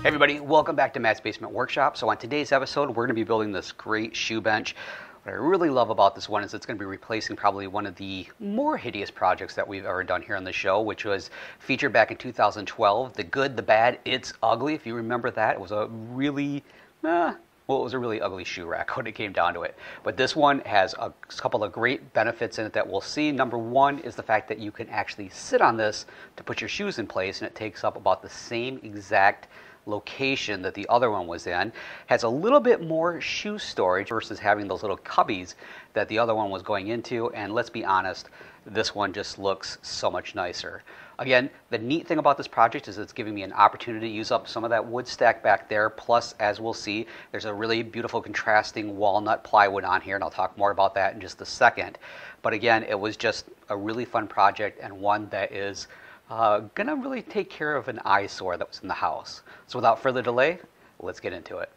Hey everybody, welcome back to Matt's Basement Workshop. So on today's episode, we're going to be building this great shoe bench. What I really love about this one is it's going to be replacing probably one of the more hideous projects that we've ever done here on the show, which was featured back in 2012, The Good, The Bad, It's Ugly. If you remember that, it was a really, eh, well, it was a really ugly shoe rack when it came down to it. But this one has a couple of great benefits in it that we'll see. Number one is the fact that you can actually sit on this to put your shoes in place, and it takes up about the same exact location that the other one was in. Has a little bit more shoe storage versus having those little cubbies that the other one was going into. And let's be honest, this one just looks so much nicer. Again, the neat thing about this project is it's giving me an opportunity to use up some of that wood stack back there. Plus, as we'll see, there's a really beautiful contrasting walnut plywood on here, and I'll talk more about that in just a second. But again, it was just a really fun project and one that is uh, gonna really take care of an eyesore that was in the house. So without further delay, let's get into it.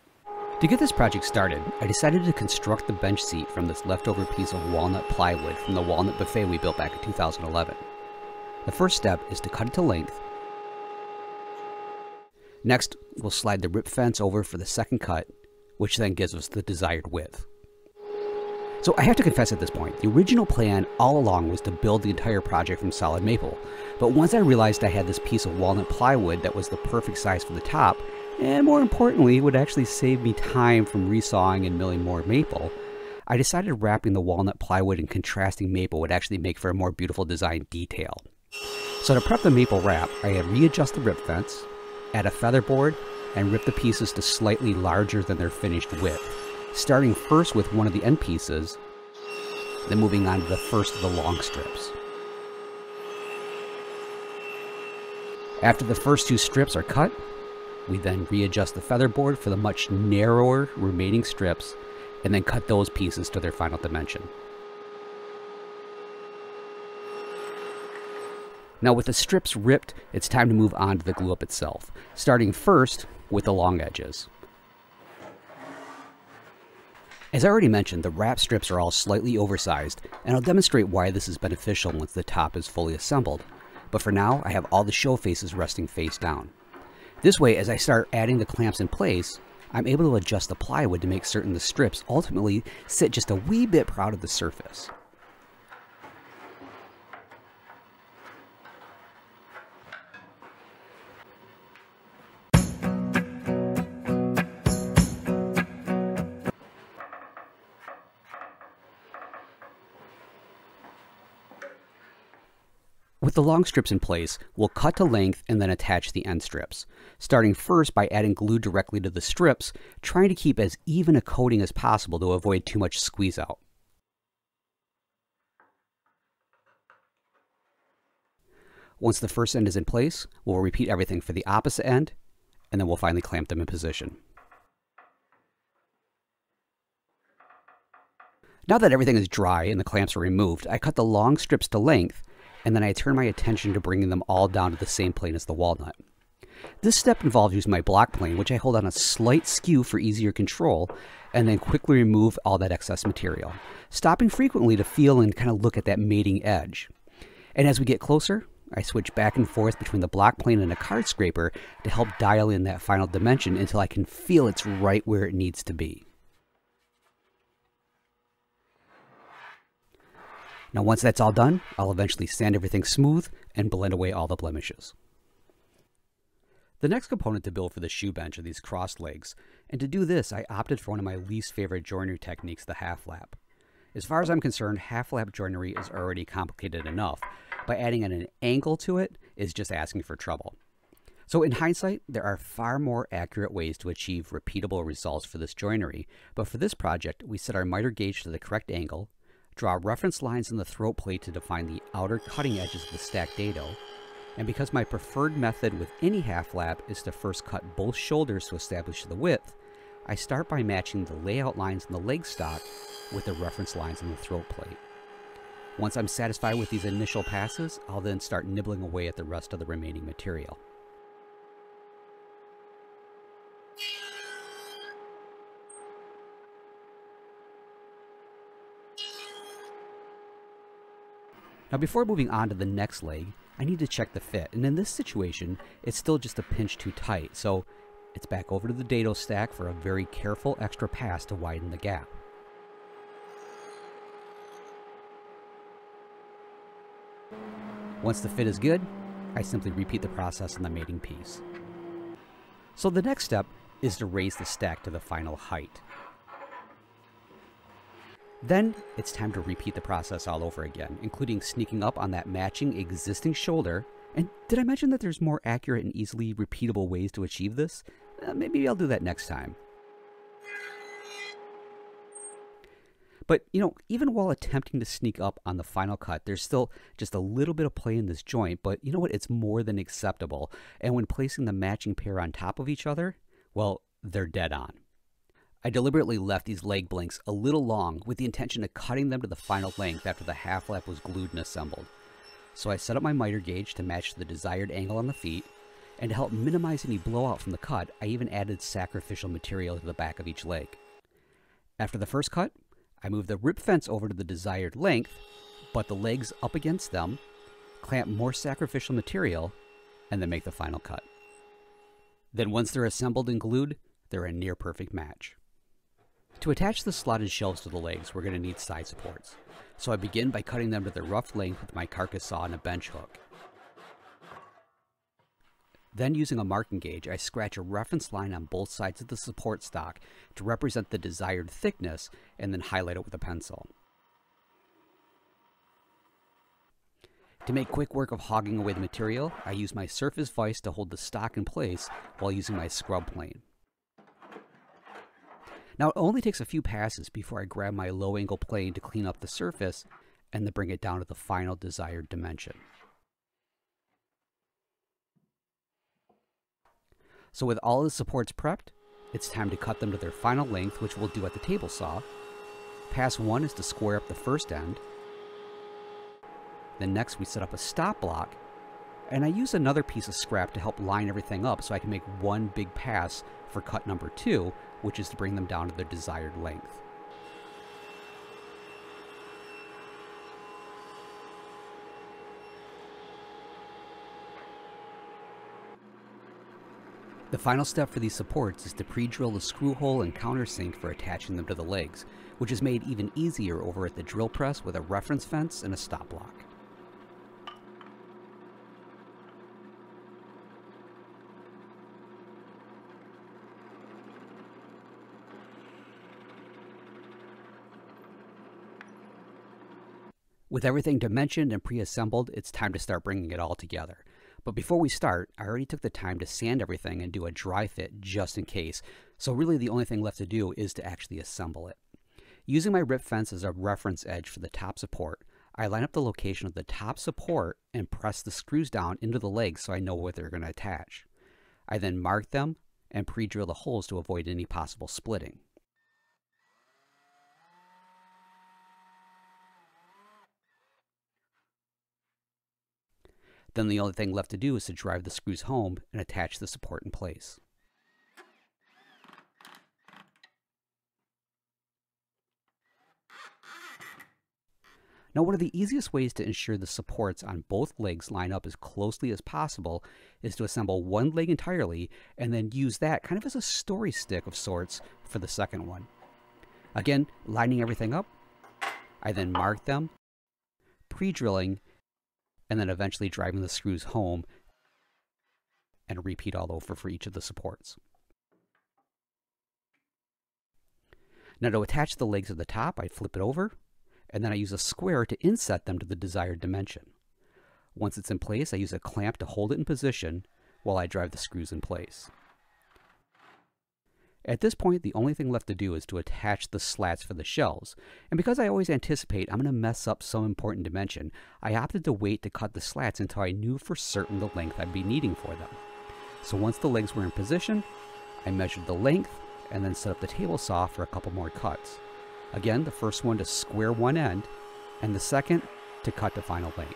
To get this project started, I decided to construct the bench seat from this leftover piece of walnut plywood from the walnut buffet we built back in 2011. The first step is to cut it to length. Next, we'll slide the rip fence over for the second cut, which then gives us the desired width. So I have to confess at this point, the original plan all along was to build the entire project from solid maple. But once I realized I had this piece of walnut plywood that was the perfect size for the top, and more importantly, would actually save me time from resawing and milling more maple, I decided wrapping the walnut plywood in contrasting maple would actually make for a more beautiful design detail. So to prep the maple wrap, I had readjust the rip fence, add a feather board, and rip the pieces to slightly larger than their finished width starting first with one of the end pieces, then moving on to the first of the long strips. After the first two strips are cut, we then readjust the featherboard for the much narrower remaining strips and then cut those pieces to their final dimension. Now with the strips ripped, it's time to move on to the glue up itself, starting first with the long edges. As I already mentioned, the wrap strips are all slightly oversized, and I'll demonstrate why this is beneficial once the top is fully assembled. But for now, I have all the show faces resting face down. This way, as I start adding the clamps in place, I'm able to adjust the plywood to make certain the strips ultimately sit just a wee bit proud of the surface. With the long strips in place, we'll cut to length and then attach the end strips, starting first by adding glue directly to the strips, trying to keep as even a coating as possible to avoid too much squeeze out. Once the first end is in place, we'll repeat everything for the opposite end, and then we'll finally clamp them in position. Now that everything is dry and the clamps are removed, I cut the long strips to length and then I turn my attention to bringing them all down to the same plane as the walnut. This step involves using my block plane, which I hold on a slight skew for easier control, and then quickly remove all that excess material, stopping frequently to feel and kind of look at that mating edge. And as we get closer, I switch back and forth between the block plane and a card scraper to help dial in that final dimension until I can feel it's right where it needs to be. Now once that's all done, I'll eventually sand everything smooth and blend away all the blemishes. The next component to build for the shoe bench are these crossed legs, and to do this I opted for one of my least favorite joinery techniques, the half lap. As far as I'm concerned, half lap joinery is already complicated enough, but adding an angle to it is just asking for trouble. So in hindsight, there are far more accurate ways to achieve repeatable results for this joinery, but for this project, we set our miter gauge to the correct angle, Draw reference lines in the throat plate to define the outer cutting edges of the stacked dado. And because my preferred method with any half lap is to first cut both shoulders to establish the width, I start by matching the layout lines in the leg stock with the reference lines in the throat plate. Once I'm satisfied with these initial passes, I'll then start nibbling away at the rest of the remaining material. Now before moving on to the next leg, I need to check the fit. And in this situation, it's still just a pinch too tight. So it's back over to the dado stack for a very careful extra pass to widen the gap. Once the fit is good, I simply repeat the process on the mating piece. So the next step is to raise the stack to the final height. Then it's time to repeat the process all over again, including sneaking up on that matching existing shoulder. And did I mention that there's more accurate and easily repeatable ways to achieve this? Uh, maybe I'll do that next time. But, you know, even while attempting to sneak up on the final cut, there's still just a little bit of play in this joint, but you know what? It's more than acceptable. And when placing the matching pair on top of each other, well, they're dead on. I deliberately left these leg blanks a little long with the intention of cutting them to the final length after the half lap was glued and assembled. So I set up my miter gauge to match the desired angle on the feet, and to help minimize any blowout from the cut, I even added sacrificial material to the back of each leg. After the first cut, I move the rip fence over to the desired length, butt the legs up against them, clamp more sacrificial material, and then make the final cut. Then once they're assembled and glued, they're a near perfect match. To attach the slotted shelves to the legs, we're going to need side supports. So I begin by cutting them to the rough length with my carcass saw and a bench hook. Then using a marking gauge, I scratch a reference line on both sides of the support stock to represent the desired thickness and then highlight it with a pencil. To make quick work of hogging away the material, I use my surface vise to hold the stock in place while using my scrub plane. Now it only takes a few passes before I grab my low angle plane to clean up the surface and then bring it down to the final desired dimension. So with all the supports prepped, it's time to cut them to their final length, which we'll do at the table saw. Pass one is to square up the first end. Then next we set up a stop block, and I use another piece of scrap to help line everything up so I can make one big pass for cut number two, which is to bring them down to their desired length. The final step for these supports is to pre-drill the screw hole and countersink for attaching them to the legs, which is made even easier over at the drill press with a reference fence and a stop block. With everything dimensioned and pre-assembled, it's time to start bringing it all together. But before we start, I already took the time to sand everything and do a dry fit just in case, so really the only thing left to do is to actually assemble it. Using my rip fence as a reference edge for the top support, I line up the location of the top support and press the screws down into the legs so I know where they're going to attach. I then mark them and pre-drill the holes to avoid any possible splitting. Then the only thing left to do is to drive the screws home and attach the support in place. Now, one of the easiest ways to ensure the supports on both legs line up as closely as possible is to assemble one leg entirely and then use that kind of as a story stick of sorts for the second one. Again, lining everything up, I then mark them, pre-drilling, and then eventually driving the screws home and repeat all over for each of the supports. Now to attach the legs at the top, I flip it over, and then I use a square to inset them to the desired dimension. Once it's in place, I use a clamp to hold it in position while I drive the screws in place. At this point, the only thing left to do is to attach the slats for the shelves, and because I always anticipate I'm going to mess up some important dimension, I opted to wait to cut the slats until I knew for certain the length I'd be needing for them. So once the legs were in position, I measured the length and then set up the table saw for a couple more cuts. Again, the first one to square one end, and the second to cut the final length.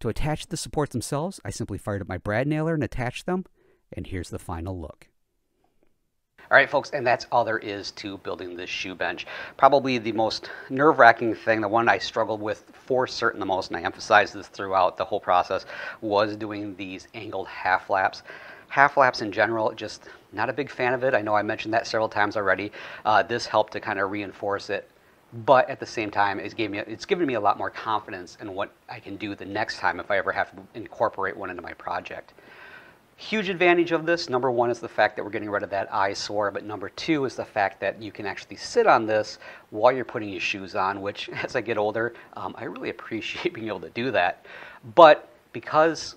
To attach the supports themselves, I simply fired up my brad nailer and attached them, and here's the final look. All right, folks, and that's all there is to building this shoe bench. Probably the most nerve wracking thing, the one I struggled with for certain the most, and I emphasize this throughout the whole process, was doing these angled half laps. Half laps in general, just not a big fan of it. I know I mentioned that several times already. Uh, this helped to kind of reinforce it, but at the same time, it's, gave me, it's given me a lot more confidence in what I can do the next time if I ever have to incorporate one into my project. Huge advantage of this, number one is the fact that we're getting rid of that eyesore, but number two is the fact that you can actually sit on this while you're putting your shoes on, which as I get older, um, I really appreciate being able to do that. But because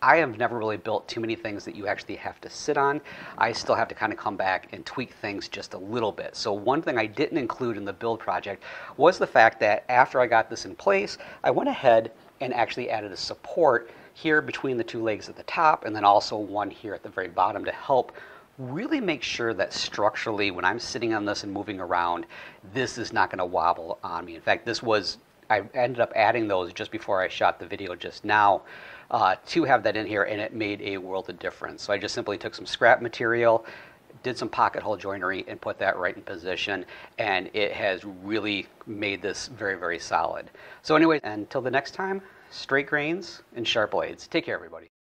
I have never really built too many things that you actually have to sit on. I still have to kind of come back and tweak things just a little bit. So one thing I didn't include in the build project was the fact that after I got this in place, I went ahead and actually added a support here between the two legs at the top and then also one here at the very bottom to help really make sure that structurally when I'm sitting on this and moving around, this is not going to wobble on me. In fact, this was, I ended up adding those just before I shot the video just now uh, to have that in here and it made a world of difference. So I just simply took some scrap material, did some pocket hole joinery and put that right in position and it has really made this very, very solid. So anyway, until the next time, straight grains and sharp blades. Take care, everybody.